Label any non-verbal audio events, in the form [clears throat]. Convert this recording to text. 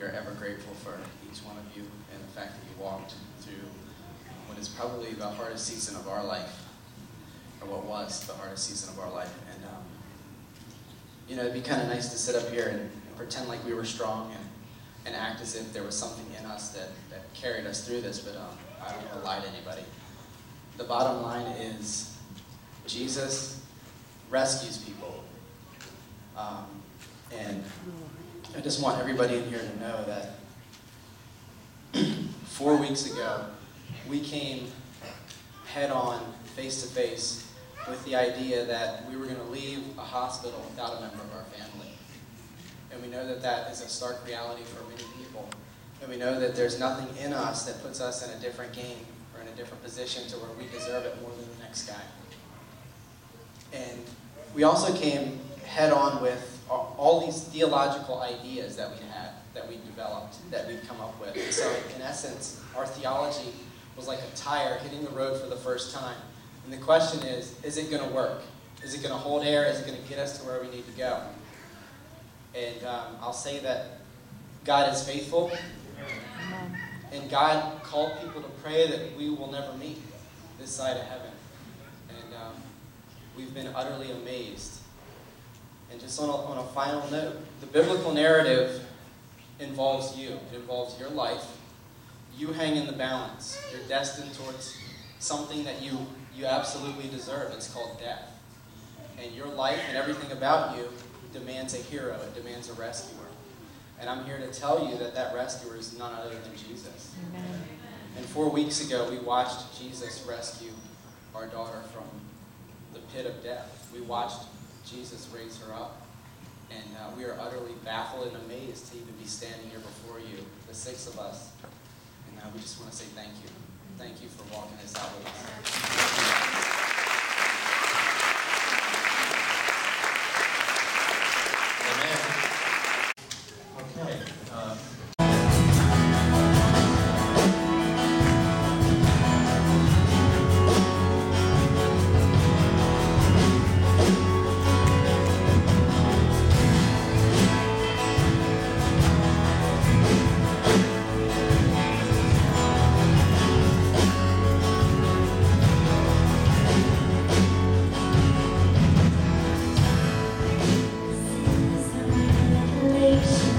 we are ever grateful for each one of you and the fact that you walked through what is probably the hardest season of our life, or what was the hardest season of our life. And, um, you know, it'd be kind of nice to sit up here and, pretend like we were strong and, and act as if there was something in us that, that carried us through this, but um, I don't want to lie to anybody. The bottom line is Jesus rescues people. Um, and I just want everybody in here to know that [clears throat] four weeks ago, we came head on, face to face, with the idea that we were going to leave a hospital without a member of our family. And we know that that is a stark reality for many people. And we know that there's nothing in us that puts us in a different game or in a different position to where we deserve it more than the next guy. And we also came head on with all these theological ideas that we had, that we developed, that we've come up with. So, in essence, our theology was like a tire hitting the road for the first time. And the question is is it going to work? Is it going to hold air? Is it going to get us to where we need to go? And um, I'll say that God is faithful. And God called people to pray that we will never meet this side of heaven. And um, we've been utterly amazed and just on a, on a final note, the biblical narrative involves you. It involves your life. You hang in the balance. You're destined towards something that you, you absolutely deserve. It's called death. And your life and everything about you demands a hero. It demands a rescuer. And I'm here to tell you that that rescuer is none other than Jesus. Amen. And four weeks ago, we watched Jesus rescue our daughter from the pit of death. We watched Jesus raised her up. And uh, we are utterly baffled and amazed to even be standing here before you, the six of us. And uh, we just want to say thank you. Thank you for walking this out with us. Peace.